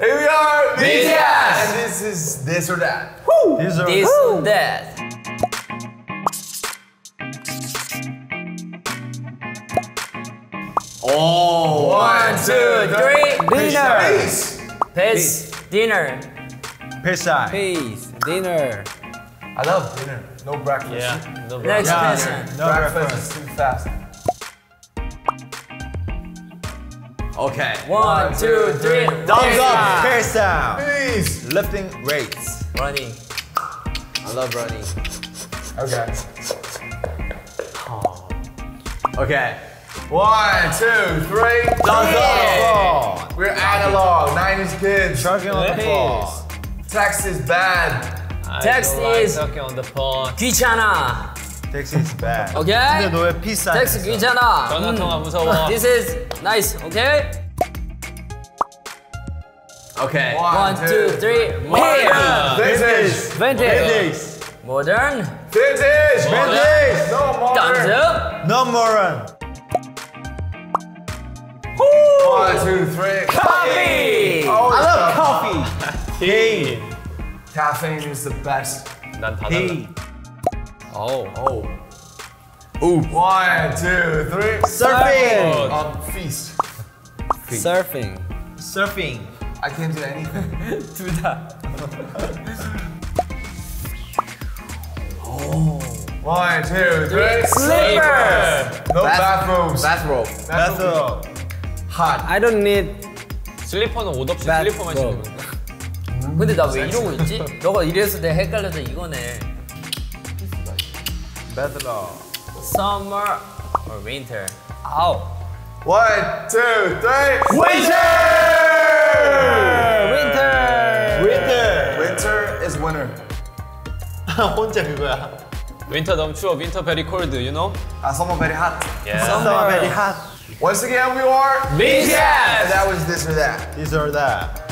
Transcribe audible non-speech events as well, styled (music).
Here we are, BTS. and this is this or that. These are This or that. Oh, One, two, three. Dinner. Peace. Pace dinner. Pizza. Peace. Dinner. I love dinner. No breakfast. Yeah. No Next Yeah. person. No breakfast breakfast. is too fast. Okay. One, two, three. Thumbs up. Pizza. Peace. Lifting weights. Running. I love running. Okay. Okay. One, two, three. Thumbs Yeah. up. We're analog, 90s kids. Chugging on the Peace. phone. Text is bad. Text I don't like is- talking on the phone. 귀찮아. Text is bad. Okay? 근데 너왜 피자? 텍스 했어? 귀찮아. 전화 통화 음. 무서워. This is nice. Okay? Okay. One, two, three. Yeah. Vintage. Vintage. Vintage. Modern. Vintage. Vintage. No more. Thumbs up. No more. One, two, three. Coffee. Oh, I love it's coffee. Tea. Caffeine is the best. 난다 달라. Tea. Oh. Oh. Ooh. One, two, three. Surfing. Um, feast. Surfing. Surfing. I can't do anything. 둘 다. One, two, three. Slipper. No bathrooms. Bathrobe. Bathrobe. Hot. I don't need. 슬리퍼는 옷 없이 슬리퍼만 신는 건가? 근데 나 왜 이러고 있지? 너가 이래서 내가 헷갈려서 이거네. Bathrobe. Summer or winter? 아우. One, two, three. Winter. Winter. Winter. Winter is winter. (laughs) 혼자 그거야. 윈터 너무 추워. 윈터 베리 콜드, you know? Uh, summer very hot. Summer very hot. Once again, we are BTS! And that was this or that. These or that.